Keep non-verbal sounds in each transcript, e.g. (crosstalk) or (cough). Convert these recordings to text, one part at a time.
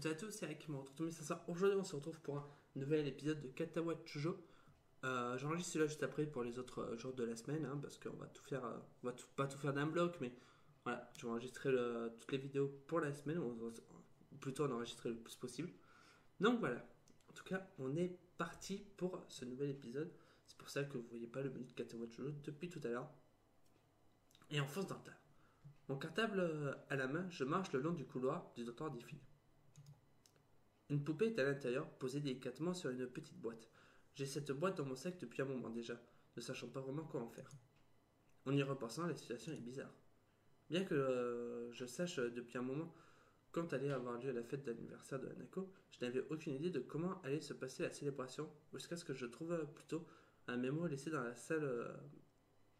toutes et à tous, c'est Eric ça. Aujourd'hui, on se retrouve pour un nouvel épisode de Katawa Chujo. Euh, J'enregistre celui-là juste après pour les autres euh, jours de la semaine, hein, parce qu'on va tout faire, euh, on va pas tout faire d'un bloc, mais voilà, je vais enregistrer toutes les vidéos pour la semaine, ou, plutôt en enregistrer le plus possible. Donc voilà, en tout cas, on est parti pour ce nouvel épisode. C'est pour ça que vous voyez pas le menu de Katawa Chujo depuis tout à l'heure. Et on fonce dans le tas. Mon cartable à la main, je marche le long du couloir du docteur Diffie. Une poupée est à l'intérieur, posée délicatement sur une petite boîte. J'ai cette boîte dans mon sac depuis un moment déjà, ne sachant pas vraiment quoi en faire. En y repensant, la situation est bizarre. Bien que euh, je sache euh, depuis un moment quand allait avoir lieu la fête d'anniversaire de Hanako, je n'avais aucune idée de comment allait se passer la célébration, jusqu'à ce que je trouve euh, plutôt un mémo laissé dans la salle,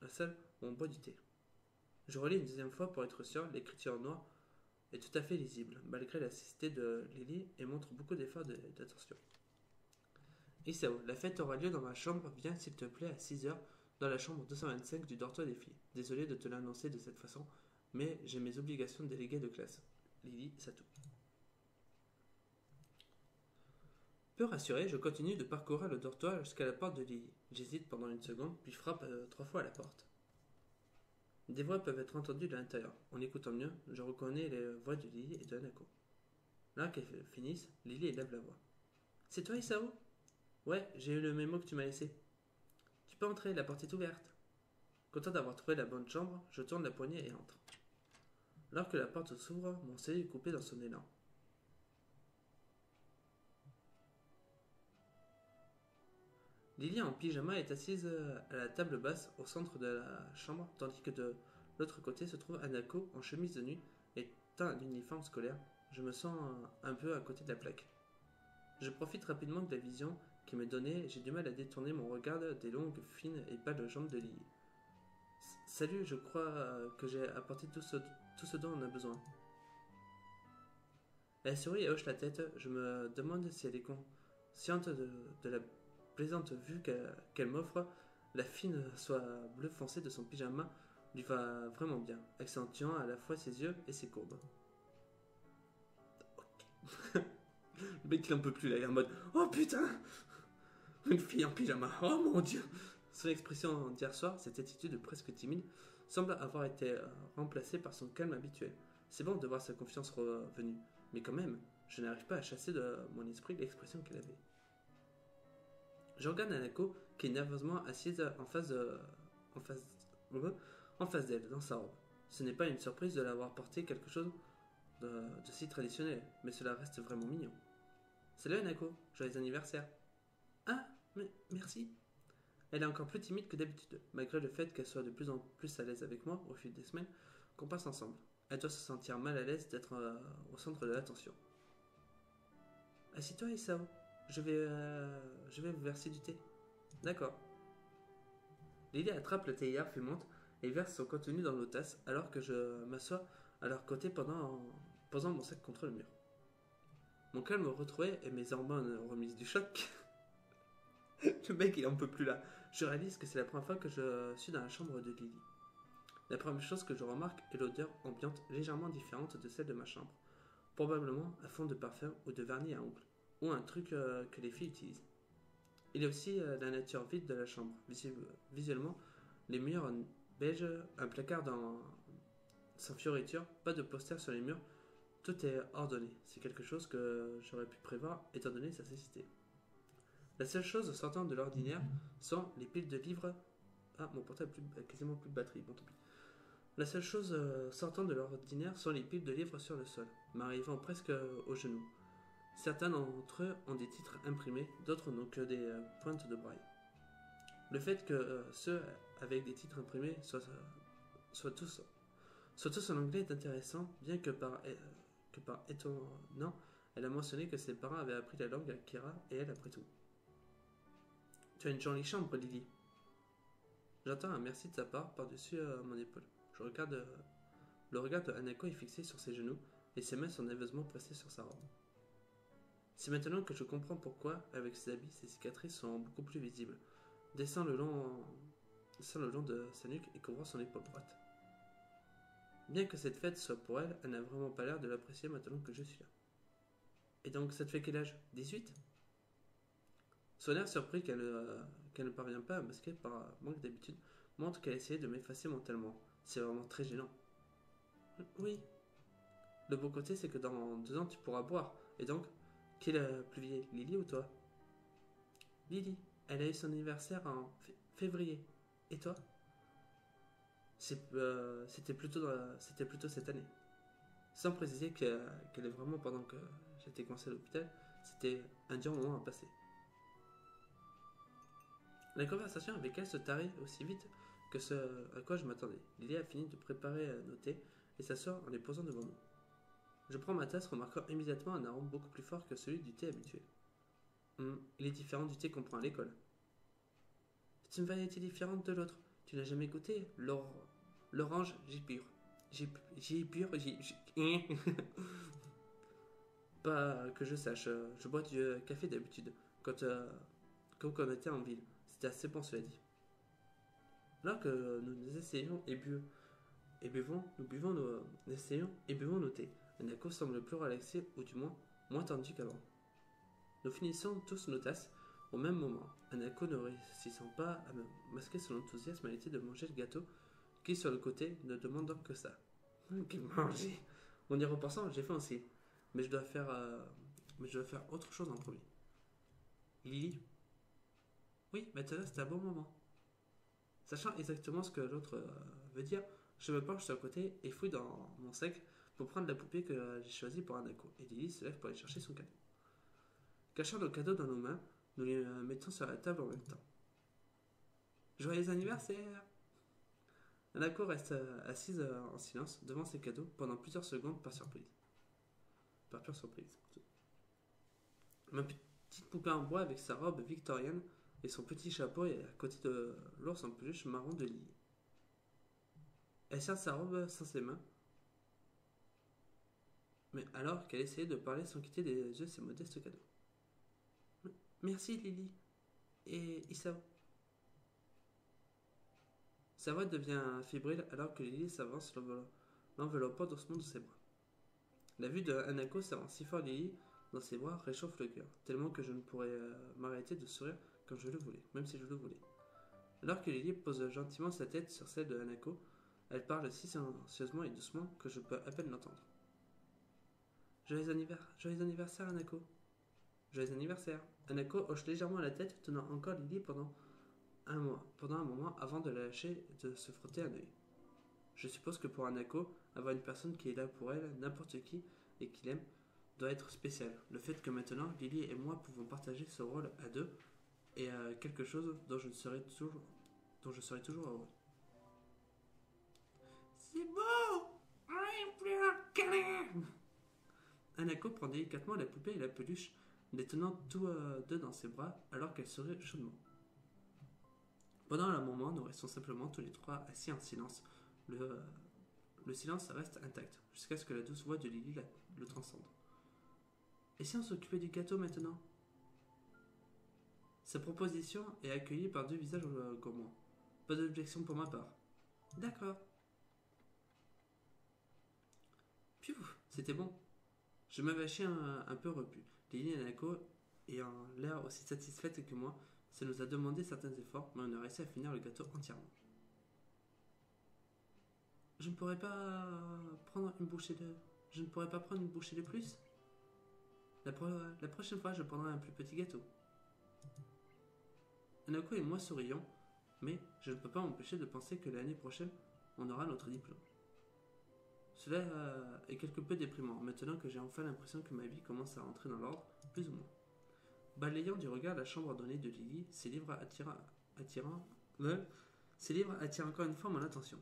la salle où on boit du thé. Je relis une deuxième fois pour être sûr, l'écriture en noir est tout à fait lisible, malgré la cécité de Lily, et montre beaucoup d'efforts de- d'attention. Isao, la fête aura lieu dans ma chambre, viens s'il te plaît à 6h dans la chambre 225 du dortoir des filles. Désolé de te l'annoncer de cette façon, mais j'ai mes obligations de délégué de classe. Lily, Sato. Peu rassuré, je continue de parcourir le dortoir jusqu'à la porte de Lily. J'hésite pendant une seconde, puis frappe euh, trois fois à la porte. Des voix peuvent être entendues de l'intérieur. En écoutant mieux, je reconnais les voix de Lily et de Hanako. Là qu'elles finissent, Lily élève la voix. C'est toi, Isao? Ouais, j'ai eu le mémo que tu m'as laissé. Tu peux entrer, la porte est ouverte. Content d'avoir trouvé la bonne chambre, je tourne la poignée et entre. Alors que la porte s'ouvre, mon CV est coupé dans son élan. Lily en pyjama est assise euh, à la table basse au centre de la chambre, tandis que de l'autre côté se trouve Anako en chemise de nuit et teint d'uniforme scolaire. Je me sens euh, un peu à côté de la plaque. Je profite rapidement de la vision qui m'est donnée j'ai du mal à détourner mon regard des longues, fines et pâles jambes de Lily. Salut, je crois euh, que j'ai apporté tout ce, dont on a besoin. Elle sourit et hoche la tête. Je me demande si elle est consciente de la vue qu'elle m'offre. La fine soie bleu foncé de son pyjama lui va vraiment bien, accentuant à la fois ses yeux et ses courbes. Ok. (laughs) Le mec il en peut plus là, il en mode Oh putain Une fille en pyjama, oh mon dieu Son expression d'hier soir, cette attitude presque timide, semble avoir été euh, remplacée par son calme habituel. C'est bon de voir sa confiance revenue, mais quand même, je n'arrive pas à chasser de mon esprit l'expression qu'elle avait. Regarde Anako qui est nerveusement assise en face en face, en face d'elle, dans sa robe. Ce n'est pas une surprise de l'avoir porté quelque chose de, si traditionnel, mais cela reste vraiment mignon. Salut Anako, joyeux anniversaire. Ah, merci. Elle est encore plus timide que d'habitude, malgré le fait qu'elle soit de plus en plus à l'aise avec moi au fil des semaines qu'on passe ensemble. Elle doit se sentir mal à l'aise d'être euh, au centre de l'attention. Assis-toi, Isao. Je vais, euh, je vais vous verser du thé. D'accord. Lily attrape la théière fumante et verse son contenu dans l'eau tasse alors que je m'assois à leur côté pendant, posant mon sac contre le mur. Mon calme retrouvé et mes hormones remises du choc. (laughs) le mec, il en peut plus là. Je réalise que c'est la première fois que je suis dans la chambre de Lily. La première chose que je remarque est l'odeur ambiante légèrement différente de celle de ma chambre. Probablement un fond de parfum ou de vernis à ongles, ou un truc euh, que les filles utilisent. Il y a aussi euh, la nature vide de la chambre. Visu- visuellement, les murs beige, un placard dans... sans fioriture, pas de poster sur les murs, tout est ordonné. C'est quelque chose que j'aurais pu prévoir étant donné sa cécité. La seule chose sortant de l'ordinaire sont les piles de livres. Ah, mon portable a quasiment plus de batterie, bon tant pis. La seule chose euh, sortant de l'ordinaire sont les piles de livres sur le sol, m'arrivant presque aux genoux. Certains d'entre eux ont des titres imprimés, d'autres n'ont que des euh, pointes de braille. Le fait que euh, ceux avec des titres imprimés soient, euh, soient tous, en anglais est intéressant, bien que par, que par étonnant, elle a mentionné que ses parents avaient appris la langue à Kira et elle après tout. Tu as une jolie chambre, Lily. J'entends un merci de sa part par-dessus mon épaule. Je regarde. le regard de Hanako est fixé sur ses genoux et ses mains sont nerveusement pressées sur sa robe. C'est maintenant que je comprends pourquoi, avec ses habits, ses cicatrices sont beaucoup plus visibles, descend le long, descend le long de sa nuque et couvrant son épaule droite. Bien que cette fête soit pour elle, elle n'a vraiment pas l'air de l'apprécier maintenant que je suis là. Et donc, ça te fait quel âge? 18 Son air surpris qu'elle euh, qu'elle ne parvient pas à masquer par manque d'habitude montre qu'elle essayait de m'effacer mentalement. C'est vraiment très gênant. Oui. Le bon côté, c'est que dans deux ans, tu pourras boire. Et donc, qui est la plus vieille, Lily ou toi? Lily. Elle a eu son anniversaire en fé- février. Et toi? Euh, C'était plutôt, cette année. Sans préciser que- qu'elle est vraiment pendant que j'étais coincé à l'hôpital, c'était un dur moment à passer. La conversation avec elle se tarit aussi vite que ce à quoi je m'attendais. Lily a fini de préparer à noter et s'assoit en les posant devant nous. Je prends ma tasse, remarquant immédiatement un arôme beaucoup plus fort que celui du thé habituel. Hum, il est différent du thé qu'on prend à l'école. C'est une variété différente de l'autre. Tu n'as jamais goûté l'or- l'orange J-pur. J-pur, J... J- Pas que je sache. Je bois du euh, café d'habitude. Quand, euh, quand on était en ville. C'était assez bon, cela dit. Alors que nous essayons et, et buvons, nous buvons nos, nous essayons et buvons nos thés. Anako semble plus relaxé, ou du moins moins tendu qu'avant. Nous finissons tous nos tasses au même moment. Anako ne réussissant pas à masquer son enthousiasme à l'idée de manger le gâteau, qui sur le côté ne demandant que ça. Qu'il manger. En y repensant, j'ai faim aussi. Mais je dois faire, euh, mais je dois faire autre chose en premier. Lily. Oui, maintenant c'est un bon moment. Sachant exactement ce que l'autre euh, veut dire, je me penche sur le côté et fouille dans mon sac pour prendre la poupée que j'ai choisie pour Anako. Et Lily se lève pour aller chercher son cadeau. Cachant le cadeau dans nos mains, nous les euh, mettons sur la table en même temps. Joyeux anniversaire Anako reste euh, assise euh, en silence devant ses cadeaux pendant plusieurs secondes par surprise. Par pure surprise. Ma petite poupée en bois avec sa robe victorienne et son petit chapeau est à côté de l'ours en peluche marron de Lily. Elle serre sa robe sans ses mains, mais alors qu'elle essayait de parler sans quitter des yeux ses modestes cadeaux. Merci Lily. Et Isao. Sa voix devient fébrile alors que Lily s'avance l'envelo- l'enveloppant doucement de ses bras. La vue de Hanako serrant si fort Lily dans ses bras réchauffe le cœur, tellement que je ne pourrais euh, m'arrêter de sourire quand je le voulais, même si je le voulais. Alors que Lily pose gentiment sa tête sur celle de Hanako, elle parle si silencieusement et doucement que je peux à peine l'entendre. Joyeux, anniver- Joyeux anniversaire, Hanako. Joyeux anniversaire. Hanako hoche légèrement la tête, tenant encore Lily pendant un, mois, pendant un moment avant de la lâcher de se frotter un œil. Je suppose que pour Hanako, avoir une personne qui est là pour elle, n'importe qui, et qui l'aime, doit être spécial. Le fait que maintenant, Lily et moi pouvons partager ce rôle à deux est euh, quelque chose dont je serai toujours, dont je serai toujours heureux. C'est beau Anako prend délicatement la poupée et la peluche, les tenant tous euh, deux dans ses bras alors qu'elle sourit chaudement. Pendant un moment, nous restons simplement tous les trois assis en silence. Le, euh, le silence reste intact, jusqu'à ce que la douce voix de Lily le transcende. Et si on s'occupait du gâteau maintenant? Sa proposition est accueillie par deux visages euh, gourmands. Pas d'objection pour ma part. D'accord. Piou, c'était bon? Je m'avachais un, un peu repu. Lily et Nako ayant l'air aussi satisfaites que moi, ça nous a demandé certains efforts, mais on a réussi à finir le gâteau entièrement. Je ne pourrais pas prendre une bouchée de. Je ne pourrais pas prendre une bouchée de plus la, la prochaine fois, je prendrai un plus petit gâteau. Anako et moi sourions, mais je ne peux pas m'empêcher de penser que l'année prochaine, on aura notre diplôme. Cela euh, est quelque peu déprimant, maintenant que j'ai enfin l'impression que ma vie commence à rentrer dans l'ordre, plus ou moins. Balayant du regard la chambre ordonnée de Lily, ses livres euh, ces livres attirent encore une fois mon attention.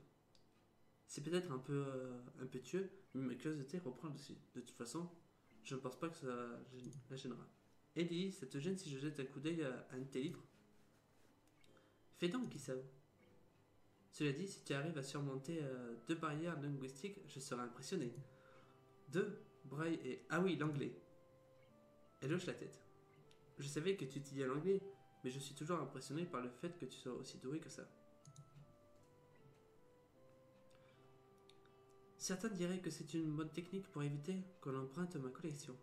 C'est peut-être un peu euh, impétueux, mais ma curiosité reprend le dessus. De toute façon, je ne pense pas que ça la gênera. Et Lily, ça te gêne si je jette un coup d'œil à un de tes livres Fais donc, Isao. Cela dit, si tu arrives à surmonter euh, deux barrières linguistiques, je serai impressionné. Deux Braille et. Ah oui, l'anglais. Elle hoche la tête. Je savais que tu étudiais l'anglais, mais je suis toujours impressionné par le fait que tu sois aussi doué que ça. Certains diraient que c'est une bonne technique pour éviter qu'on emprunte ma collection.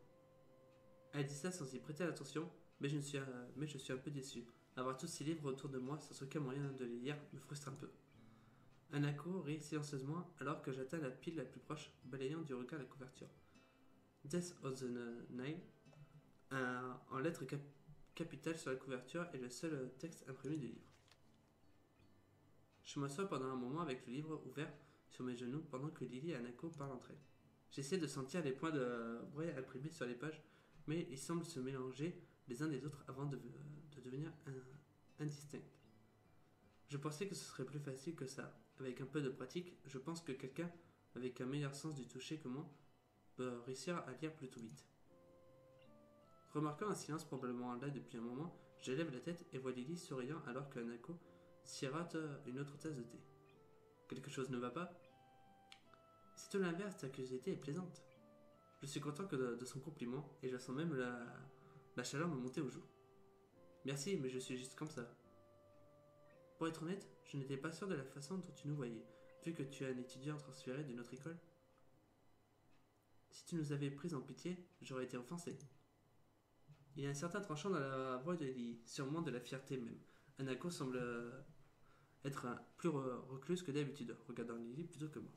Elle dit ça sans y prêter attention, mais je, suis, euh, mais je suis un peu déçu. Avoir tous ces livres autour de moi sans aucun moyen de les lire me frustre un peu. Anako rit silencieusement alors que j'atteins la pile la plus proche, balayant du regard la couverture. Death of the Nile, en lettres capitales sur la couverture, est le seul texte imprimé du livre. Je m'assois pendant un moment avec le livre ouvert sur mes genoux pendant que Lily et Anako parlent entre elles. J'essaie de sentir les points de bruit imprimés sur les pages, mais ils semblent se mélanger les uns des autres avant de, devenir indistincts. Je pensais que ce serait plus facile que ça. Avec un peu de pratique, je pense que quelqu'un avec un meilleur sens du toucher que moi peut réussir à lire plutôt vite. Remarquant un silence probablement là depuis un moment, j'élève la tête et vois Lily souriant alors que Anako sirote une autre tasse de thé. Quelque chose ne va pas? C'est tout l'inverse, ta curiosité est plaisante. Je suis content que de, son compliment et je sens même la, la chaleur me monter aux joues. Merci, mais je suis juste comme ça. Pour être honnête, je n'étais pas sûr de la façon dont tu nous voyais, vu que tu es un étudiant transféré de notre école. Si tu nous avais pris en pitié, j'aurais été offensé. Il y a un certain tranchant dans la voix de Lily, sûrement de la fierté même. Anako semble être plus recluse que d'habitude, regardant Lily plutôt que moi.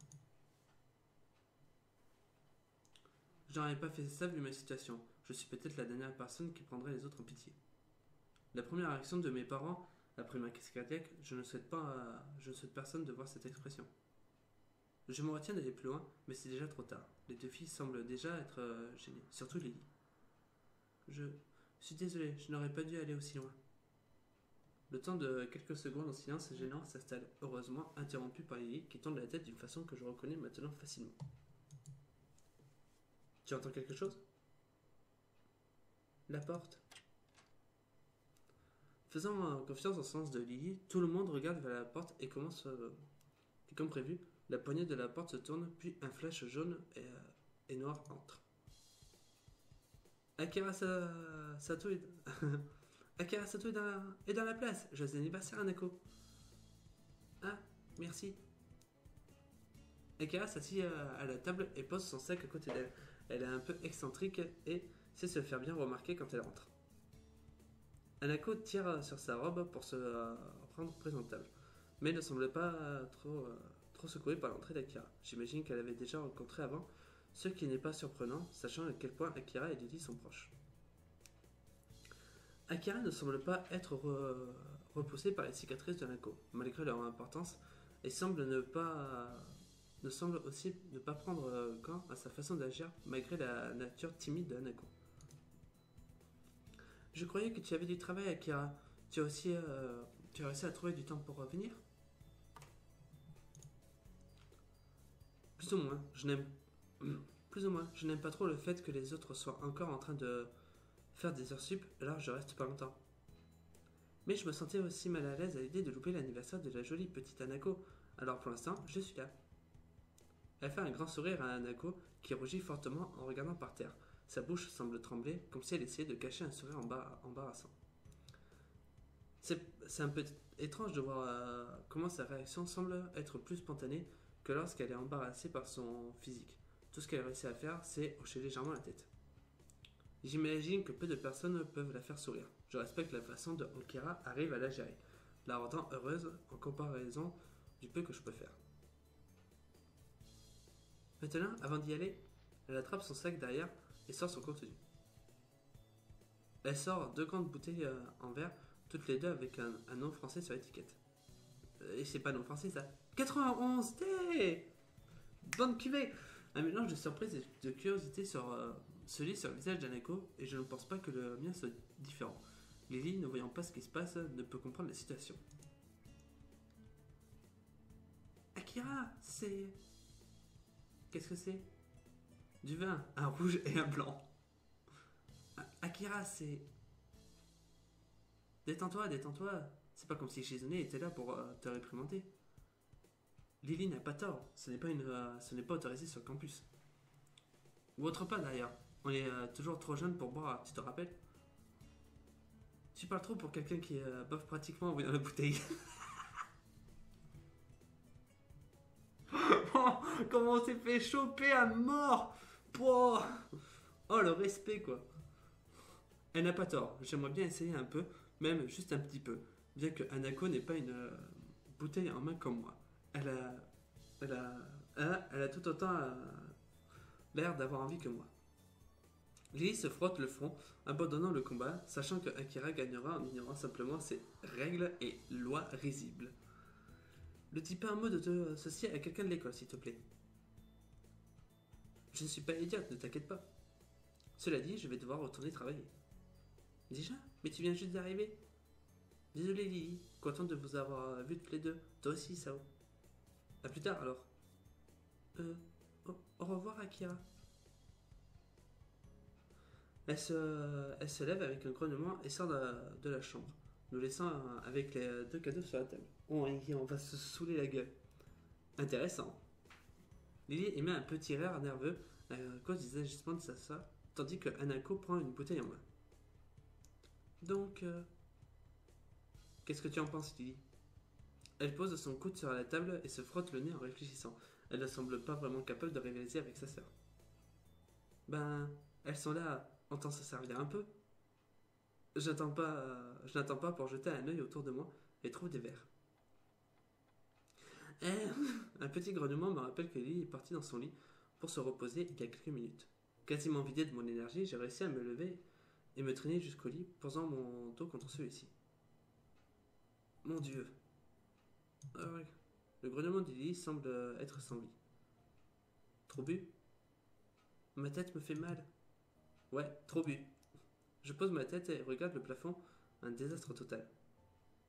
Je n'aurais pas fait ça vu ma situation. Je suis peut-être la dernière personne qui prendrait les autres en pitié. La première réaction de mes parents, après ma crise cardiaque, je ne souhaite pas, je ne souhaite personne de voir cette expression. Je me retiens d'aller plus loin, mais c'est déjà trop tard. Les deux filles semblent déjà être euh, gênées, surtout Lily. Je suis désolé, je n'aurais pas dû aller aussi loin. Le temps de quelques secondes en silence gênant s'installe, heureusement interrompu par Lily qui tourne la tête d'une façon que je reconnais maintenant facilement. Tu entends quelque chose? La porte? Faisant confiance au sens de Lily, tout le monde regarde vers la porte et commence. Euh, et comme prévu, la poignée de la porte se tourne, puis un flash jaune et, euh, noir entre. Akira Sato est... (laughs) Akira Sato est dans, la, place. Joyeux anniversaire, Anako. Ah, merci. Akira s'assied à la table et pose son sac à côté d'elle. Elle est un peu excentrique et sait se faire bien remarquer quand elle rentre. Anako tire sur sa robe pour se rendre présentable, mais ne semble pas trop, trop secouée par l'entrée d'Akira. J'imagine qu'elle avait déjà rencontré avant, ce qui n'est pas surprenant, sachant à quel point Akira et Lily sont proches. Akira ne semble pas être repoussée par les cicatrices de malgré leur importance, et semble ne pas ne semble aussi ne pas prendre camp à sa façon d'agir, malgré la nature timide de. Je croyais que tu avais du travail, Akira. Tu as aussi euh, tu as réussi à trouver du temps pour revenir Plus ou moins. Je n'aime (clears throat) plus ou moins. Je n'aime pas trop le fait que les autres soient encore en train de faire des heures sup, alors je reste pas longtemps. Mais je me sentais aussi mal à l'aise à l'idée de louper l'anniversaire de la jolie petite Anako, alors pour l'instant, je suis là. Elle fait un grand sourire à Anako qui rougit fortement en regardant par terre. Sa bouche semble trembler, comme si elle essayait de cacher un sourire embarrassant. C'est un peu étrange de voir euh, comment sa réaction semble être plus spontanée que lorsqu'elle est embarrassée par son physique. Tout ce qu'elle réussit à faire, c'est hocher légèrement la tête. J'imagine que peu de personnes peuvent la faire sourire. Je respecte la façon dont Okira arrive à la gérer, la rendant heureuse en comparaison du peu que je peux faire. Maintenant, avant d'y aller, elle attrape son sac derrière et sort son contenu. Elle sort deux grandes bouteilles euh, en verre, toutes les deux avec un, nom français sur l'étiquette. Euh, et c'est pas nom français ça. 91 T Bonne cuvée Un mélange de surprise et de curiosité sur, euh, se lit sur le visage d'Aneko et je ne pense pas que le mien soit différent. Lily, ne voyant pas ce qui se passe, ne peut comprendre la situation. Akira, c'est... Qu'est-ce que c'est? Du vin, un rouge et un blanc. Akira, c'est... Détends-toi, détends-toi. C'est pas comme si Shizune était là pour euh, te réprimander. Lily n'a pas tort. Ce n'est pas, euh, pas autorisé sur le campus. Ou autre pas d'ailleurs. On est euh, toujours trop jeune pour boire, tu te rappelles? Tu parles trop pour quelqu'un qui bof pratiquement dans la bouteille. (laughs) oh, comment on s'est fait choper à mort Oh, le respect quoi. Elle n'a pas tort, j'aimerais bien essayer un peu, même juste un petit peu, bien que Anako n'ait pas une euh, bouteille en main comme moi. Elle a, elle a, elle a, tout autant euh, l'air d'avoir envie que moi. Lily se frotte le front, abandonnant le combat, sachant que Akira gagnera en ignorant simplement ses règles et lois risibles. Ne dis pas un mot de te- ceci à quelqu'un de l'école, s'il te plaît. Je ne suis pas idiote, ne t'inquiète pas. Cela dit, je vais devoir retourner travailler. Déjà? Mais tu viens juste d'arriver Désolé Lily, contente de vous avoir euh, vu toutes les deux. Toi aussi, Sao. À plus tard alors. Euh. Au, revoir, Akira. Elle se, lève avec un grognement et sort de, de la chambre, nous laissant euh, avec les deux cadeaux sur la table. Oh, on va se saouler la gueule. Intéressant. Lily émet un petit rire nerveux à cause des agissements de sa soeur, tandis que Anako prend une bouteille en main. Donc, euh, qu'est-ce que tu en penses, Lily? Elle pose son coude sur la table et se frotte le nez en réfléchissant. Elle ne semble pas vraiment capable de rivaliser avec sa sœur. Ben, elles sont là, on se servir un peu. J'attends pas, euh, je n'attends pas pour jeter un œil autour de moi et trouve des verres. Un petit grognement me rappelle que Lily est partie dans son lit pour se reposer il y a quelques minutes. Quasiment vidé de mon énergie, j'ai réussi à me lever et me traîner jusqu'au lit, posant mon dos contre celui-ci. Mon Dieu. Ah. Le grognement de Lily semble être sans vie. Trop bu Ma tête me fait mal. Ouais, trop bu. Je pose ma tête et regarde le plafond, un désastre total.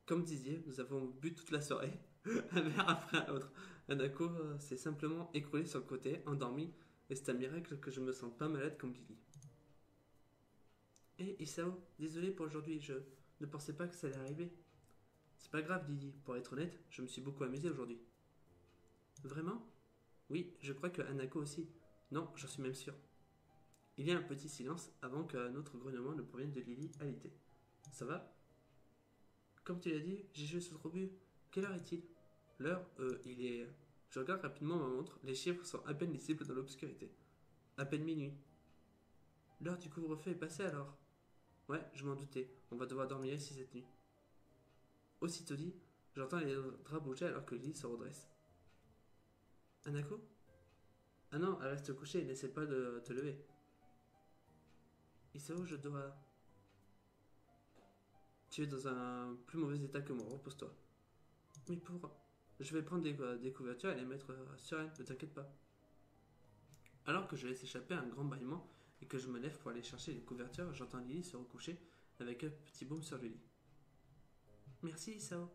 Comme disiez, nous avons bu toute la soirée, (laughs) un verre après l'autre. Anako euh, s'est simplement écroulé sur le côté, endormi, et c'est un miracle que je me sens pas malade comme Lily. Hé Isao, désolé pour aujourd'hui, je ne pensais pas que ça allait arriver. C'est pas grave Lily, pour être honnête, je me suis beaucoup amusé aujourd'hui. Vraiment? Oui, je crois que Anako aussi. Non, j'en suis même sûr. Il y a un petit silence avant qu'un autre grognement ne provienne de Lily alité. Ça va? Comme tu l'as dit, j'ai juste trop bu. Quelle heure est-il? L'heure, euh, il est. Je regarde rapidement ma montre, les chiffres sont à peine lisibles dans l'obscurité. À peine minuit. L'heure du couvre-feu est passée alors Ouais, je m'en doutais, on va devoir dormir ici cette nuit. Aussitôt dit, j'entends les draps bouger alors que Lily se redresse. Anako? Ah non, elle reste couchée, n'essaie pas de te lever. Isao, je dois. Tu es dans un plus mauvais état que moi, repose-toi. Mais pour. Je vais prendre des, euh, des couvertures et les mettre euh, sur elle, ne t'inquiète pas. Alors que je laisse échapper un grand bâillement et que je me lève pour aller chercher les couvertures, j'entends Lily se recoucher avec un petit baume sur le lit. Merci, Isao.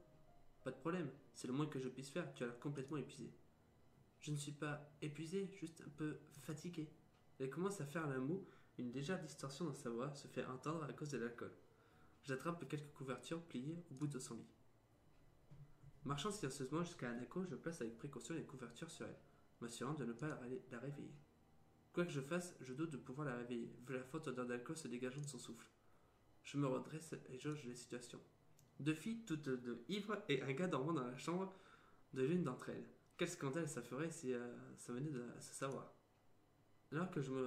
Pas de problème, c'est le moins que je puisse faire, tu as l'air complètement épuisé. Je ne suis pas épuisé, juste un peu fatigué. Elle commence à faire la moue une légère distorsion dans sa voix se fait entendre à cause de l'alcool. J'attrape quelques couvertures pliées au bout de son lit. Marchant silencieusement jusqu'à Anako, je place avec précaution les couvertures sur elle, m'assurant de ne pas la ré- la réveiller. Quoi que je fasse, je doute de pouvoir la réveiller, vu la forte odeur d'alcool se dégageant de son souffle. Je me redresse et jauge les situations. Deux filles, toutes deux ivres, et un gars dormant dans la chambre de l'une d'entre elles. Quel scandale ça ferait si euh, ça venait de se savoir. Alors que je me,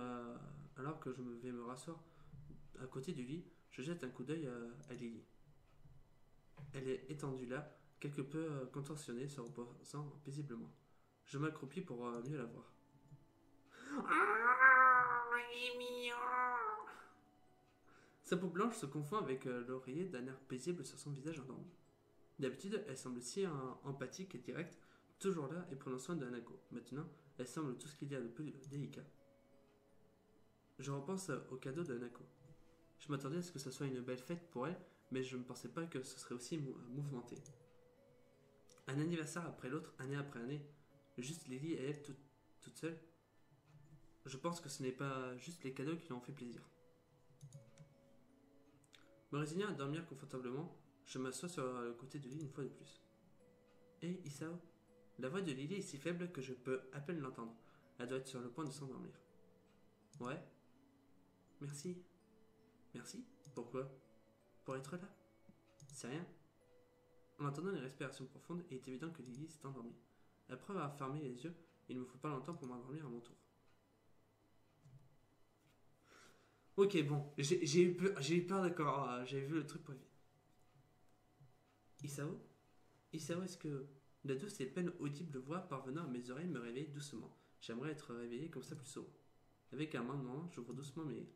alors je me vais me rasseoir à côté du lit, je jette un coup d'œil à, à Lily. Elle est étendue là, quelque peu euh, contorsionnée, se reposant paisiblement. Je m'accroupis pour euh, mieux la voir. Sa peau blanche se confond avec euh, l'oreiller d'un air paisible sur son visage endormi. D'habitude, elle semble si empathique et directe, toujours là et prenant soin d'Anako. Maintenant, elle semble tout ce qu'il y a de plus délicat. Je repense au cadeau de Nako. Je m'attendais à ce que ce soit une belle fête pour elle, mais je ne pensais pas que ce serait aussi mou- mouvementé. Un anniversaire après l'autre, année après année, juste Lily et elle toute, toute seule. Je pense que ce n'est pas juste les cadeaux qui lui ont fait plaisir. Me résignant à dormir confortablement, je m'assois sur le côté de Lily une fois de plus. Hé Isao La voix de Lily est si faible que je peux à peine l'entendre. Elle doit être sur le point de s'endormir. Ouais Merci. Merci Pourquoi? Pour être là? C'est rien. En entendant une respiration profonde, il est évident que Lily s'est endormie. Après avoir fermé les yeux, il ne me faut pas longtemps pour m'endormir à mon tour. Ok, bon, j'ai eu peur, j'ai eu peur d'accord, euh, j'avais vu le truc pour éviter. Isao? Isao, est-ce que la douce et peine audible voix parvenant à mes oreilles me réveille doucement? J'aimerais être réveillé comme ça plus souvent. Avec un moment, j'ouvre doucement mes.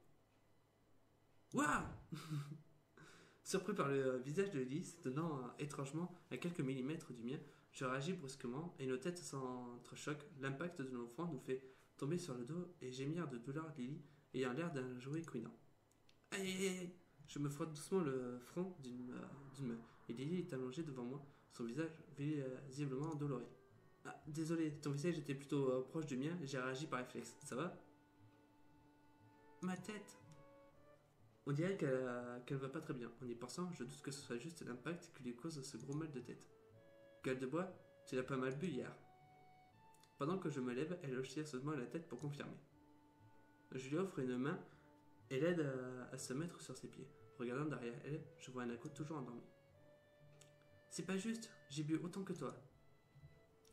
Waouh (laughs) Surpris par le visage de Lily, se tenant euh, étrangement à quelques millimètres du mien, je réagis brusquement et nos têtes s'entrechoquent. L'impact de nos fronts nous fait tomber sur le dos et gémir de douleur Lily ayant l'air d'un jouet couinant. Aïe aïe aïe Je me frotte doucement le front d'une euh, main et Lily est allongée devant moi, son visage visiblement doloré. Ah, désolé, ton visage était plutôt euh, proche du mien j'ai réagi par réflexe. Ça va? Ma tête? On dirait qu'elle euh, qu'elle va pas très bien. En y pensant, je doute que ce soit juste l'impact qui lui cause ce gros mal de tête. Gueule de bois, tu l'as pas mal bu hier. Pendant que je me lève, elle hoche seulement la tête pour confirmer. Je lui offre une main et l'aide à, se mettre sur ses pieds. Regardant derrière elle, je vois Anako toujours endormi. C'est pas juste, j'ai bu autant que toi.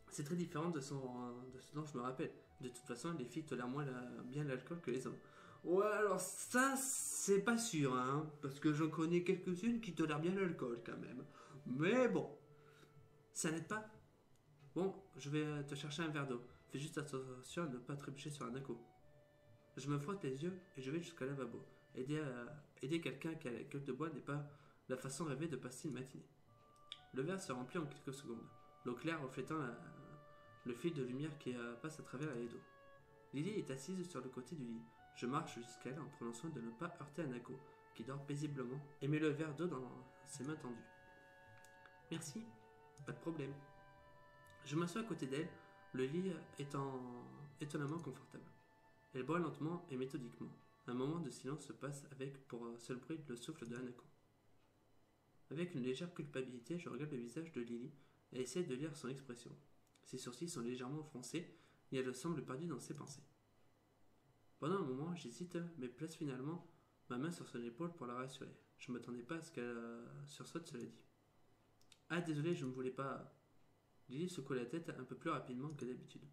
C'est très différent de, son, de ce dont je me rappelle. De toute façon, les filles tolèrent moins bien l'alcool que les hommes. Ouais, alors ça, c'est pas sûr, hein, parce que j'en connais quelques-unes qui tolèrent bien l'alcool quand même. Mais bon, ça n'aide pas. Bon, je vais te chercher un verre d'eau. Fais juste attention à ne pas trébucher sur un naco. Je me frotte les yeux et je vais jusqu'à lavabo. Aider, à- aider quelqu'un qui a la gueule de bois n'est pas la façon rêvée de passer une matinée. Le verre se remplit en quelques secondes, l'eau claire reflétant la- le fil de lumière qui euh, passe à travers la haie d'eau. Lily est assise sur le côté du lit. Je marche jusqu'à elle en prenant soin de ne pas heurter Anako, qui dort paisiblement, et met le verre d'eau dans ses mains tendues. Merci, pas de problème. Je m'assois à côté d'elle, le lit étant étonnamment confortable. Elle boit lentement et méthodiquement. Un moment de silence se passe avec, pour seul bruit, le souffle de Hanako. Avec une légère culpabilité, je regarde le visage de Lily et essaie de lire son expression. Ses sourcils sont légèrement froncés et elle semble perdue dans ses pensées. Pendant un moment, j'hésite, mais place finalement ma main sur son épaule pour la rassurer. Je ne m'attendais pas à ce qu'elle euh, sursaute, cela dit. Ah, désolé, je ne voulais pas. Lily secoue la tête un peu plus rapidement que d'habitude.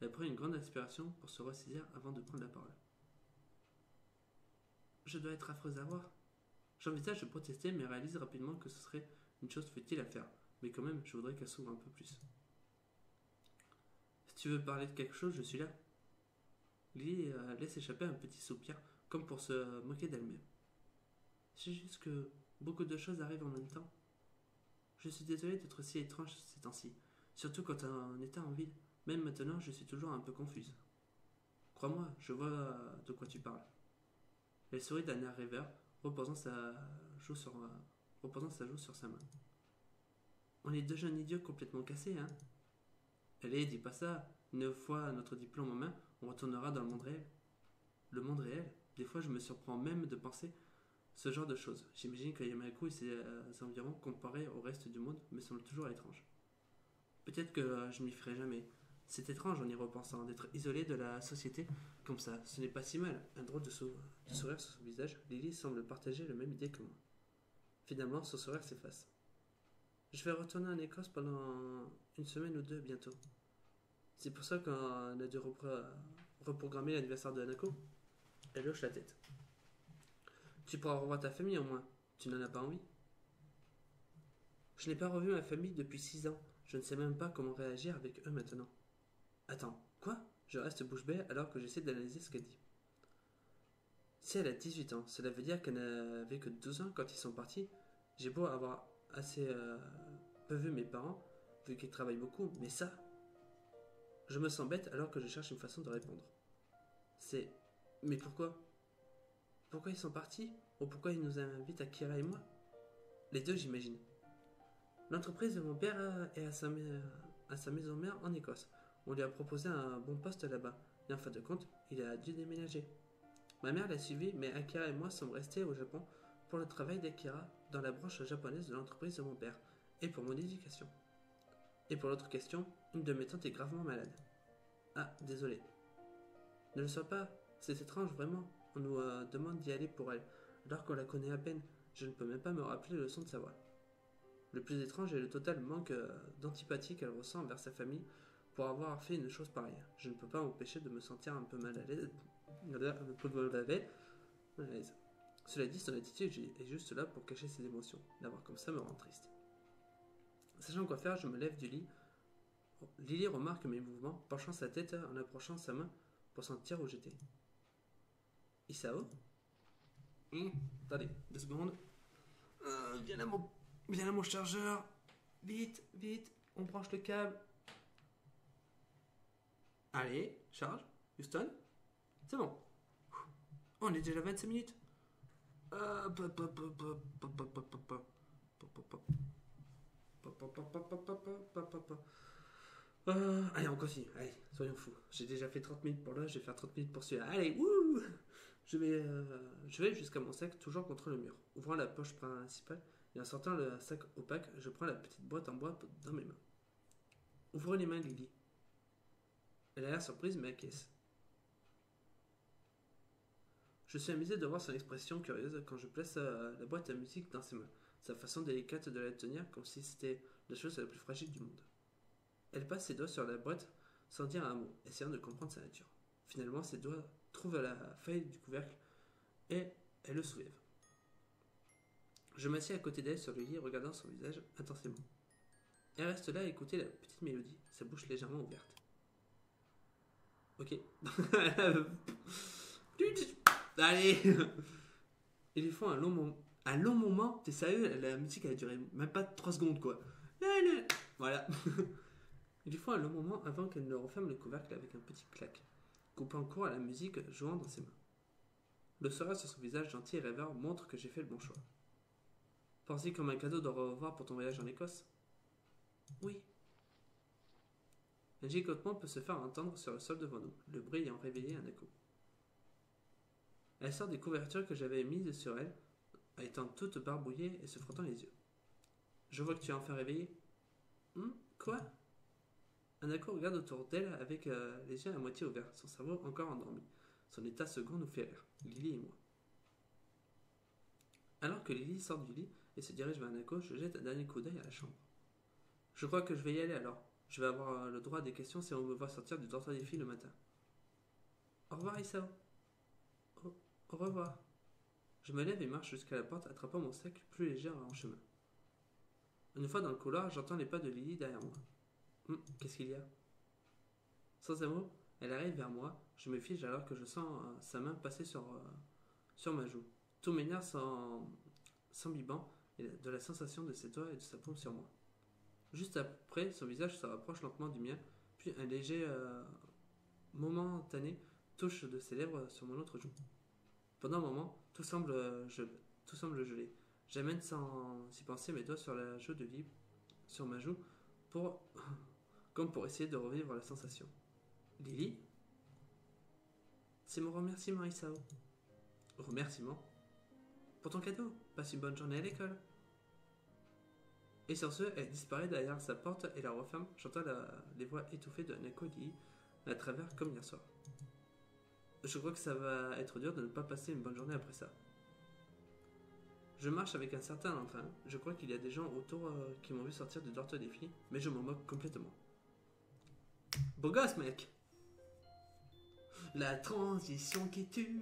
Elle prend une grande inspiration pour se ressaisir avant de prendre la parole. Je dois être affreuse à voir. J'envisage de protester, mais réalise rapidement que ce serait une chose futile à faire. Mais quand même, je voudrais qu'elle s'ouvre un peu plus. Si tu veux parler de quelque chose, je suis là. Lily euh, laisse échapper un petit soupir, comme pour se moquer d'elle-même. C'est juste que beaucoup de choses arrivent en même temps. Je suis désolée d'être si étrange ces temps-ci, surtout quand on était en ville. Même maintenant, je suis toujours un peu confuse. Crois-moi, je vois euh, de quoi tu parles. Elle sourit d'un air rêveur, reposant sa joue sur, euh, reposant sa joue sur sa main. On est deux jeunes idiots complètement cassés, hein Allez, dis pas ça. Une fois notre diplôme en main, on retournera dans le monde réel. Le monde réel Des fois, je me surprends même de penser ce genre de choses. J'imagine que Yamaku et ses euh, environs, comparés au reste du monde, me semblent toujours étranges. Peut-être que euh, je m'y ferai jamais. C'est étrange en y repensant, d'être isolé de la société comme ça. Ce n'est pas si mal. Un drôle de, de sourire sur son visage, Lily semble partager la même idée que moi. Finalement, son sourire s'efface. Je vais retourner en Écosse pendant une semaine ou deux bientôt. C'est pour ça qu'on a dû repro- reprogrammer l'anniversaire de Hanako. Elle hoche la tête. Tu pourras revoir ta famille au moins. Tu n'en as pas envie Je n'ai pas revu ma famille depuis six ans. Je ne sais même pas comment réagir avec eux maintenant. Attends, quoi? Je reste bouche bée alors que j'essaie d'analyser ce qu'elle dit. Si elle a 18 ans, cela veut dire qu'elle n'avait que 12 ans quand ils sont partis. J'ai beau avoir assez euh, peu vu mes parents, vu qu'ils travaillent beaucoup, mais ça, je me sens bête alors que je cherche une façon de répondre. C'est. Mais pourquoi? Pourquoi ils sont partis? Ou pourquoi ils nous invitent à Kira et moi? Les deux, j'imagine. L'entreprise de mon père euh, est à sa, maison mère en Écosse. On lui a proposé un bon poste là-bas. Et en fin de compte, il a dû déménager. Ma mère l'a suivi, mais Akira et moi sommes restés au Japon pour le travail d'Akira dans la branche japonaise de l'entreprise de mon père et pour mon éducation. Et pour l'autre question, une de mes tantes est gravement malade. Ah, désolé. Ne le sois pas, c'est étrange vraiment. On nous euh, demande d'y aller pour elle, alors qu'on la connaît à peine. Je ne peux même pas me rappeler le son de sa voix. Le plus étrange est le total manque euh, d'antipathie qu'elle ressent envers sa famille pour avoir fait une chose pareille. Je ne peux pas m'empêcher de me sentir un peu mal à l'aise. Cela dit, son attitude est juste là pour cacher ses émotions. L'avoir comme ça me rend triste. Sachant quoi faire, je me lève du lit. Lily remarque mes mouvements, penchant sa tête en approchant sa main pour sentir où j'étais. Isao Hum, Attendez, deux secondes. Euh, viens, là mon... viens là mon chargeur. Vite, vite, on branche le câble. Allez, charge. Houston C'est bon. On est déjà à 25 minutes. Euh, pop, Allez, on continue. Allez, soyons fous. J'ai déjà fait 30 minutes pour là, je vais faire 30 minutes pour celui-là. Allez, wouh Je vais, euh, vais jusqu'à mon sac, toujours contre le mur. Ouvrant la poche principale et en sortant le sac opaque, je prends la petite boîte en bois dans mes mains. Ouvre les mains, Lily. Elle a l'air surprise, mais acquiesce. Je suis amusé de voir son expression curieuse quand je place euh, la boîte à musique dans ses mains, sa façon délicate de la tenir comme si c'était la chose la plus fragile du monde. Elle passe ses doigts sur la boîte sans dire un mot, essayant de comprendre sa nature. Finalement, ses doigts trouvent la faille du couvercle et elle le soulève. Je m'assieds à côté d'elle sur le lit, regardant son visage intensément. Elle reste là à écouter la petite mélodie, sa bouche légèrement ouverte. Ok. (laughs) Allez Ils font un long moment. Un long moment T'es sérieux La musique a duré même pas 3 secondes quoi. Voilà. Lui font un long moment avant qu'elle ne referme le couvercle avec un petit clac, coupant court à la musique jouant dans ses mains. Le sourire sur son visage gentil et rêveur montre que j'ai fait le bon choix. Pensez comme un cadeau de revoir pour ton voyage en Écosse? Oui. Un gigotement peut se faire entendre sur le sol devant nous, le bruit ayant réveillé un écho. Elle sort des couvertures que j'avais mises sur elle, étant toute barbouillée et se frottant les yeux. Je vois que tu es enfin réveillée. Hum Quoi? Anako regarde autour d'elle avec euh, les yeux à moitié ouverts, son cerveau encore endormi. Son état second nous fait rire, Lily et moi. Alors que Lily sort du lit et se dirige vers Anako, je jette un dernier coup d'œil à la chambre. Je crois que je vais y aller alors. Je vais avoir euh, le droit des questions si on me voit sortir du dortoir des filles le matin. Au revoir, Isao. Au revoir. Je me lève et marche jusqu'à la porte, attrapant mon sac plus léger en chemin. Une fois dans le couloir, j'entends les pas de Lily derrière moi. Hum, Qu'est-ce qu'il y a? Sans un mot, elle arrive vers moi. Je me fiche alors que je sens euh, sa main passer sur, euh, sur ma joue. Tout m'énerve sans s'embibant de la sensation de ses doigts et de sa paume sur moi. Juste après, son visage se rapproche lentement du mien, puis un léger euh, momentané touche de ses lèvres sur mon autre joue. Pendant un moment, tout semble, euh, tout semble gelé. J'amène sans y penser mes doigts sur la joue de Lib, sur ma joue, pour, (laughs) comme pour essayer de revivre la sensation. Lily? C'est mon remerciement, Isao. Remerciement? Pour ton cadeau? Passe une bonne journée à l'école. Et sur ce, elle disparaît derrière sa porte et la referme. J'entends la- les voix étouffées de Nako et Lily à travers comme hier soir. Je crois que ça va être dur de ne pas passer une bonne journée après ça. Je marche avec un certain entrain. Je crois qu'il y a des gens autour euh, qui m'ont vu sortir du dortoir des filles, mais je m'en moque complètement. Beau gosse, mec La transition qui tue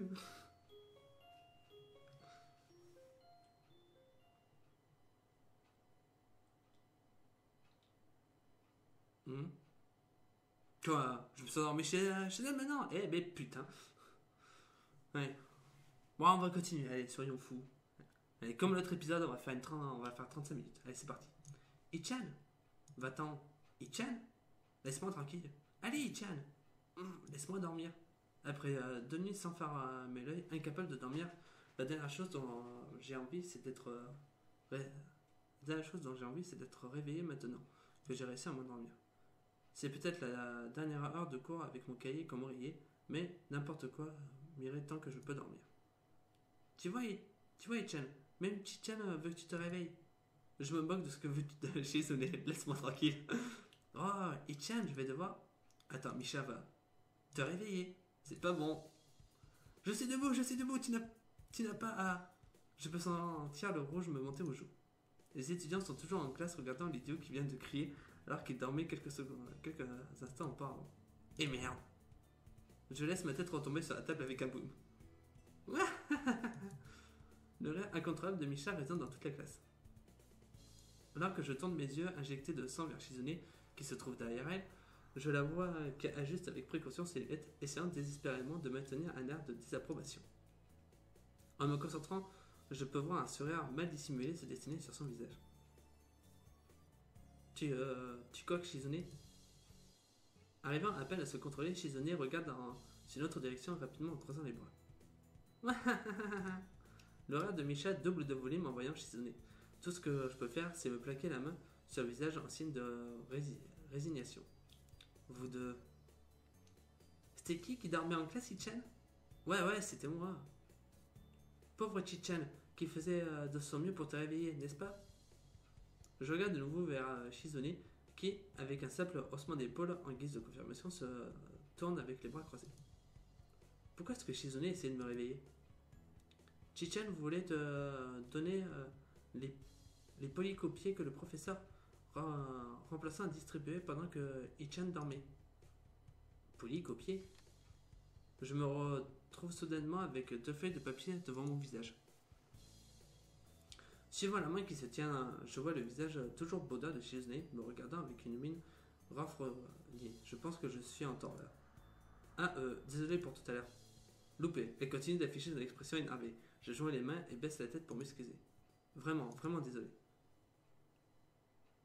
Hmm. Quoi? Je me suis endormi chez, elle maintenant? Eh ben putain Ouais. Bon, on va continuer, allez, soyons fous. Allez, comme l'autre épisode, on va faire une 30 on va faire 35 minutes. Allez, c'est parti. Ichan Va-t'en. Ichan Laisse-moi tranquille. Allez, Ichan Hum, Laisse-moi dormir. Après euh, deux nuits sans faire euh, mes l'œil, incapable de dormir, la dernière chose dont j'ai envie, c'est d'être. euh, La dernière chose dont j'ai envie, c'est d'être réveillé maintenant que j'ai réussi à m'endormir. C'est peut-être la dernière heure de cours avec mon cahier comme oreiller, mais n'importe quoi euh, tant que je peux dormir. Tu vois, tu vois, Ichan, même Chichan euh, veut que tu te réveilles. Je me moque de ce que veut tu (laughs) chez sonner. Laisse-moi tranquille. (laughs) Oh, Ichan, je vais devoir. Attends, Misha va te réveiller. C'est pas bon. Je suis debout, je suis debout. Tu n'as, tu n'as pas à. Je peux sentir le rouge me monter aux joues. Les étudiants sont toujours en classe regardant l'idiot qui vient de crier alors qu'il dormait quelques secondes, quelques instants auparavant. Et merde. Je laisse ma tête retomber sur la table avec un boom. (laughs) Le rire incontrôlable de Micha résonne dans toute la classe. Alors que je tourne mes yeux injectés de sang vers Shizune, qui se trouve derrière elle, je la vois qui ajuste avec précaution ses lunettes, essayant désespérément de maintenir un air de désapprobation. En me concentrant, je peux voir un sourire mal dissimulé se dessiner sur son visage. Tu, euh, tu coques, Shizune Arrivant à peine à se contrôler, Shizune regarde dans une autre direction rapidement en croisant les bras. (laughs) le rire de Misha double de volume en voyant Shizune. Tout ce que je peux faire, c'est me plaquer la main sur le visage en signe de rési- résignation. Vous deux. C'était qui qui dormait en classe, Ichan Ouais, ouais, c'était moi. Pauvre Chichan, qui faisait euh, de son mieux pour te réveiller, n'est-ce pas? Je regarde de nouveau vers euh, Shizune, qui, avec un simple haussement d'épaule en guise de confirmation, se tourne avec les bras croisés. Pourquoi est-ce que Shizune essayait de me réveiller? Chichan voulait te donner euh, les, les polycopiers que le professeur rem- remplaçant a distribués pendant que Ichan dormait. Polycopiés Je me retrouve soudainement avec deux feuilles de papier devant mon visage. Suivant la main qui se tient, je vois le visage toujours baudat de Shizune me regardant avec une mine refroidie. Je pense que je suis en tort là. Ah, euh, désolé pour tout à l'heure. Loupé. Elle continue d'afficher une expression énervée. Je joins les mains et baisse la tête pour m'excuser. Vraiment, vraiment désolé.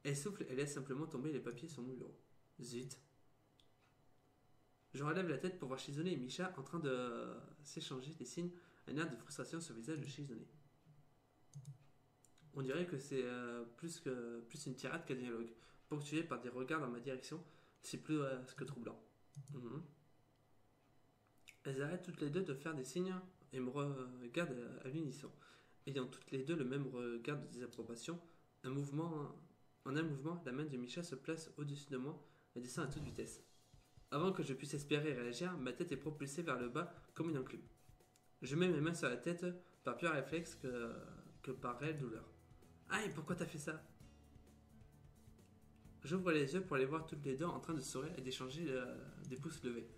Elle souffle et laisse simplement tomber les papiers sur mon bureau. Zut. Je relève la tête pour voir Shizune et Misha en train de s'échanger des signes, un air de frustration sur le visage de Shizune. On dirait que c'est euh, plus, plus une tirade qu'un dialogue, ponctué par des regards dans ma direction, c'est plus euh, que troublant. Mhm. Elles arrêtent toutes les deux de faire des signes et me regardent à, l'unisson, ayant toutes les deux le même regard de désapprobation. Un mouvement, en un mouvement, la main de Misha se place au-dessus de moi et descend à toute vitesse. Avant que je puisse espérer réagir, ma tête est propulsée vers le bas comme une enclume. Je mets mes mains sur la tête par pur réflexe que, que par réelle douleur. Aïe, pourquoi t'as fait ça? J'ouvre les yeux pour les voir toutes les deux en train de sourire et d'échanger euh, des pouces levés.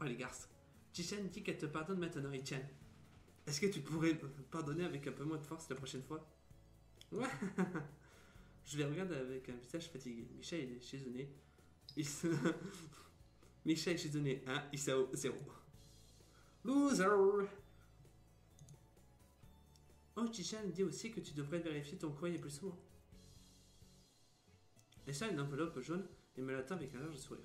Oh les garces. Chichen dit qu'elle te pardonne maintenant, Ichan. Est-ce que tu pourrais pardonner avec un peu moins de force la prochaine fois? Ouais (laughs) Je les regarde avec un visage fatigué. Micha et Shizune. Ils se... (laughs) Micha et Shizune 1, Isao 0. Loser Oh, Chichan dit aussi que tu devrais vérifier ton courrier plus souvent. Sort une enveloppe jaune et me l'attend avec un large sourire.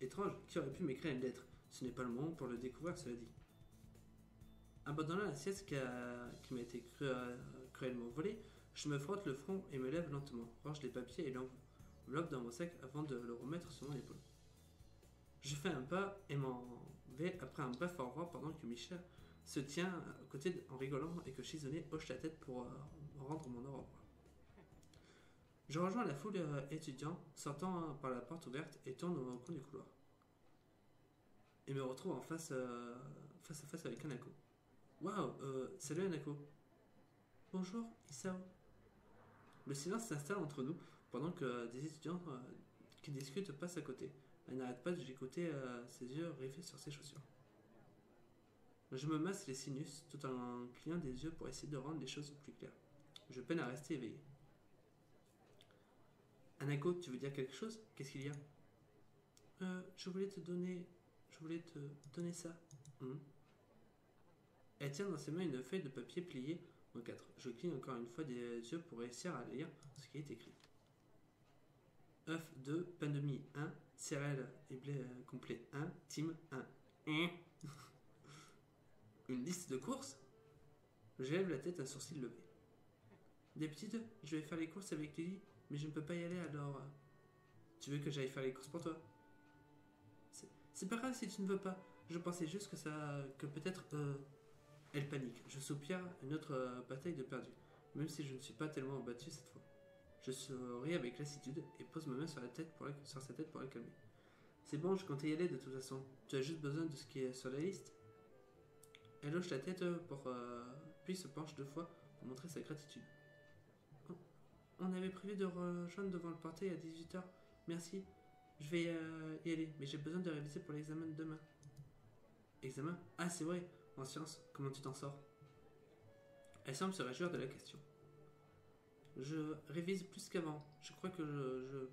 Étrange, qui aurait pu m'écrire une lettre? Ce n'est pas le moment pour le découvrir, cela dit. Abandonnant la sieste qui, m'a été euh, cruellement volée, je me frotte le front et me lève lentement, range les papiers et l'enveloppe dans mon sac avant de le remettre sur mon épaule. Je fais un pas et m'en vais après un bref au revoir pendant que Michel se tient à côté en rigolant et que Shizune hoche la tête pour euh, rendre mon revoir. Je rejoins la foule euh, étudiant, sortant par la porte ouverte et tourne au coin du couloir. Et me retrouve en face, euh, face à face avec Anako. Waouh, euh, salut Anako. Bonjour, Isao. Le silence s'installe entre nous pendant que des étudiants euh, qui discutent passent à côté. Elle n'arrête pas de j'écouter euh, ses yeux rivés sur ses chaussures. Je me masse les sinus tout en clignant des yeux pour essayer de rendre les choses plus claires. Je peine à rester éveillé. Anako, tu veux dire quelque chose? Qu'est-ce qu'il y a? Euh, je voulais te donner. Je voulais te donner ça. Hum. Elle tient dans ses mains une feuille de papier pliée en quatre. Je cligne encore une fois des yeux pour réussir à lire ce qui est écrit. œuf 2, pain de mie 1, céréales et blé euh, complet 1, team 1. Hein? (laughs) Une liste de courses Je lève la tête, un sourcil levé. D'habitude, je vais faire les courses avec Lily, mais je ne peux pas y aller alors. euh, Tu veux que j'aille faire les courses pour toi? C'est- C'est pas grave si tu ne veux pas. Je pensais juste que ça. que peut-être. euh, Elle panique. Je soupire une autre euh, bataille de perdu, même si je ne suis pas tellement battu cette fois. Je souris avec lassitude et pose ma main sur, la tête pour la- sur sa tête pour la calmer. C'est bon, je comptais y aller de toute façon. Tu as juste besoin de ce qui est sur la liste Elle hoche la tête pour, euh, puis se penche deux fois pour montrer sa gratitude. On avait prévu de rejoindre devant le portail à 18h. Merci. Je vais euh, y aller, mais j'ai besoin de réviser pour l'examen de demain. Examen? Ah, c'est vrai. En sciences, comment tu t'en sors? Elle semble se réjouir de la question. Je révise plus qu'avant. Je crois que je,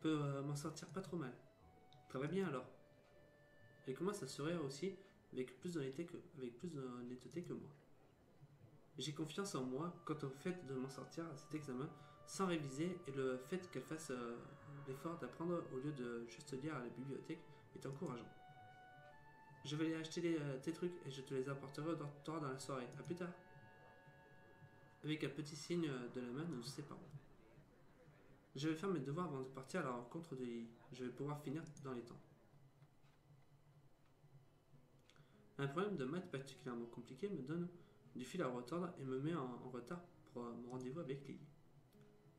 peux euh, m'en sortir pas trop mal. Très bien alors. Elle commence à sourire aussi avec plus d'honnêteté que, moi. J'ai confiance en moi quant au fait de m'en sortir à cet examen sans réviser et le fait qu'elle fasse euh, l'effort d'apprendre au lieu de juste lire à la bibliothèque est encourageant. Je vais aller acheter euh, tes trucs et je te les apporterai au dortoir dans la soirée. À plus tard. Avec un petit signe de la main, nous nous séparons. Je vais faire mes devoirs avant de partir à la rencontre de Lily. Je vais pouvoir finir dans les temps. Un problème de maths particulièrement compliqué me donne du fil à retordre et me met en, retard pour euh, mon rendez-vous avec Lily.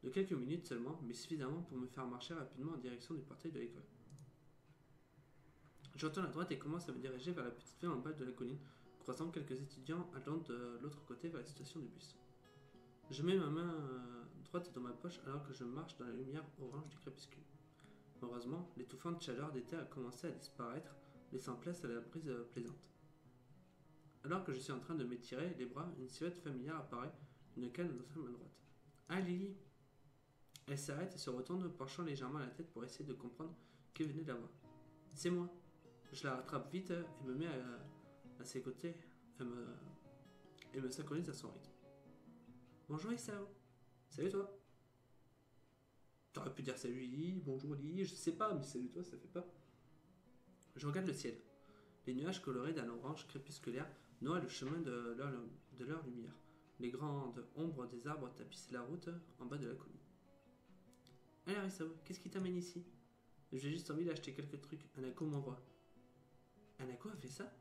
De quelques minutes seulement, mais suffisamment pour me faire marcher rapidement en direction du portail de l'école. Je retourne à droite et commence à me diriger vers la petite ferme en bas de la colline, croisant quelques étudiants allant de l'autre côté vers la station du bus. Je mets ma main euh, droite dans ma poche alors que je marche dans la lumière orange du crépuscule. Heureusement, l'étouffante chaleur d'été a commencé à disparaître, laissant place à la brise euh, plaisante. Alors que je suis en train de m'étirer les bras, une silhouette familière apparaît, une canne dans main droite. Ah, Lily? Elle s'arrête et se retourne, penchant légèrement la tête pour essayer de comprendre qui venait la. C'est moi. Je la rattrape vite et me mets à, ses côtés et me, et me synchronise à son rythme. Bonjour Isao. Salut toi. T'aurais pu dire salut Lily, bonjour Lily, je sais pas, mais salut toi, ça fait pas. Je regarde le ciel. Les nuages colorés d'un orange crépusculaire noient le chemin de leur, lumière. Les grandes ombres des arbres tapissent la route en bas de la colline. Alors Isao, qu'est-ce qui t'amène ici? J'ai juste envie d'acheter quelques trucs. Anako m'envoie. Anako a fait ça?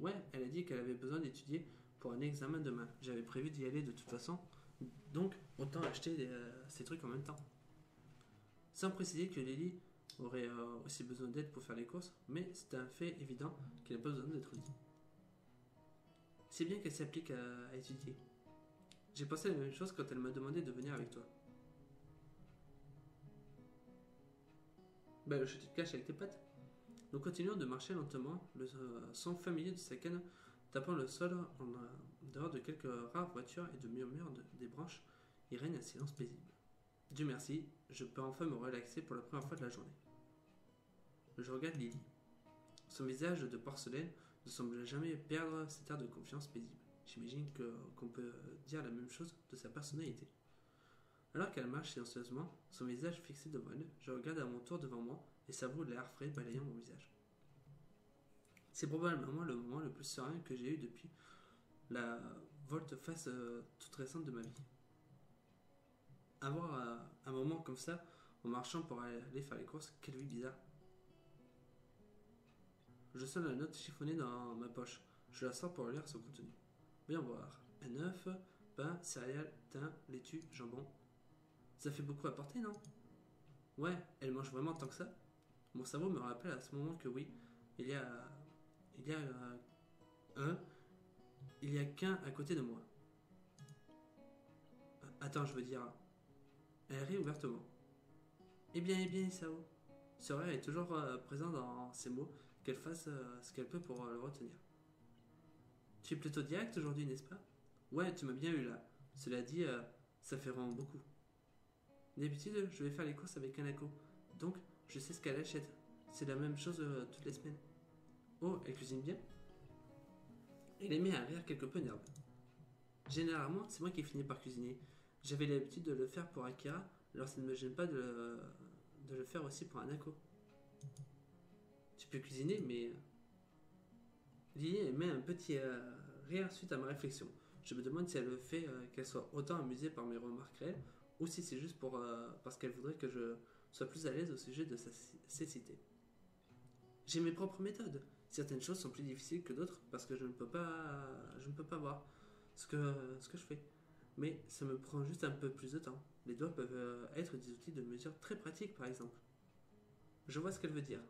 Ouais, elle a dit qu'elle avait besoin d'étudier pour un examen demain. J'avais prévu d'y aller de toute façon, donc autant acheter euh, ces trucs en même temps. Sans préciser que Lily aurait euh, aussi besoin d'aide pour faire les courses, mais c'est un fait évident qu'elle n'a pas besoin d'être dit. C'est bien qu'elle s'applique à, à étudier. J'ai pensé la même chose quand elle m'a demandé de venir avec toi. Bah, je te cache avec tes pattes. Nous continuons de marcher lentement, le euh, son familier de sa canne tapant le sol en euh, dehors de quelques rares voitures et de murmures de- des branches. Il règne un silence paisible. Dieu merci, je peux enfin me relaxer pour la première fois de la journée. Je regarde Lily. Son visage de porcelaine ne semble jamais perdre cet air de confiance paisible. J'imagine qu'on peut dire la même chose de sa personnalité. Alors qu'elle marche silencieusement, son visage fixé devant elle, je regarde à mon tour devant moi et savoure l'air frais balayant mon visage. C'est probablement le moment le plus serein que j'ai eu depuis la volte-face euh, toute récente de ma vie. Avoir euh, un moment comme ça, en marchant pour aller faire les courses, quelle vie bizarre. Je sonne la note chiffonnée dans ma poche. Je la sors pour lire son contenu. Voyons voir. Un œuf, pain, céréales, thym, laitue, jambon. Ça fait beaucoup à porter, non? Ouais, elle mange vraiment tant que ça? Mon cerveau me rappelle à ce moment que oui, il y a. Il y a. euh, un. Il y a qu'un à côté de moi. Attends, je veux dire. Elle rit ouvertement. Eh bien, eh bien, Isao. Ce rire est toujours euh, présent dans ses mots, qu'elle fasse euh, ce qu'elle peut pour euh, le retenir. Tu es plutôt direct aujourd'hui, n'est-ce pas? Ouais, tu m'as bien eu là. Cela dit, euh, ça fait vraiment beaucoup. D'habitude, je vais faire les courses avec Kanako, donc je sais ce qu'elle achète. C'est la même chose toutes les semaines. Oh, elle cuisine bien? Elle émet un rire quelque peu nerveux. Généralement, c'est moi qui finis par cuisiner. J'avais l'habitude de le faire pour Akira, alors ça ne me gêne pas de le, de le faire aussi pour Anako. Peux cuisiner, mais. Lily émet un petit euh, rire suite à ma réflexion. Je me demande si elle le fait euh, qu'elle soit autant amusée par mes remarques réelles ou si c'est juste pour, euh, parce qu'elle voudrait que je sois plus à l'aise au sujet de sa cécité. J'ai mes propres méthodes. Certaines choses sont plus difficiles que d'autres parce que je ne peux pas, je ne peux pas voir ce que, ce que je fais. Mais ça me prend juste un peu plus de temps. Les doigts peuvent être des outils de mesure très pratiques, par exemple. Je vois ce qu'elle veut dire.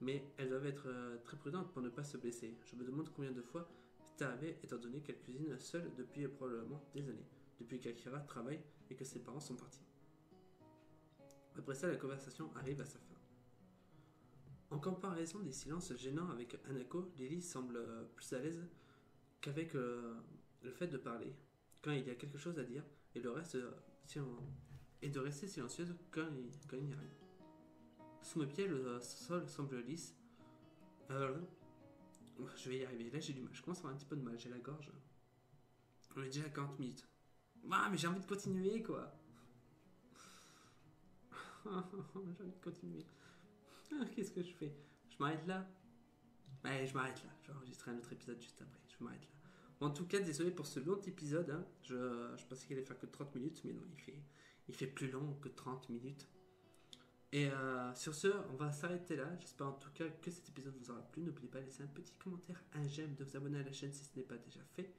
Mais elles doivent être euh, très prudentes pour ne pas se blesser. Je me demande combien de fois c'est arrivé étant donné qu'elle cuisine seule depuis probablement des années. Depuis qu'Akira travaille et que ses parents sont partis. Après ça, la conversation arrive à sa fin. En comparaison des silences gênants avec Anako, Lily semble euh, plus à l'aise qu'avec euh, le fait de parler. quand il y a quelque chose à dire et le reste et de rester silencieuse quand il, quand il n'y a rien. Sous mes pieds, le sol semble lisse. Euh, je vais y arriver. Là, j'ai du mal. Je commence à avoir un petit peu de mal. J'ai la gorge. On est déjà à 40 minutes. Ah, mais j'ai envie de continuer, quoi. (laughs) j'ai envie de continuer. Ah, Qu'est-ce que je fais? Je m'arrête là je m'arrête là. Je vais enregistrer un autre épisode juste après. Je m'arrête là. En tout cas, désolé pour ce long épisode. hein. Je, pensais qu'il allait faire que 30 minutes, mais non, il fait plus long que 30 minutes. Et euh, sur ce, on va s'arrêter là. J'espère en tout cas que cet épisode vous aura plu. N'oubliez pas de laisser un petit commentaire, un j'aime, de vous abonner à la chaîne si ce n'est pas déjà fait.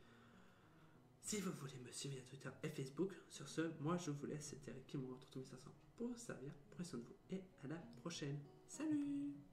Si vous voulez me suivre via Twitter et Facebook, sur ce, moi je vous laisse. C'était Eric Pimon, 3500 pour vous servir. Prenez soin de vous et à la prochaine. Salut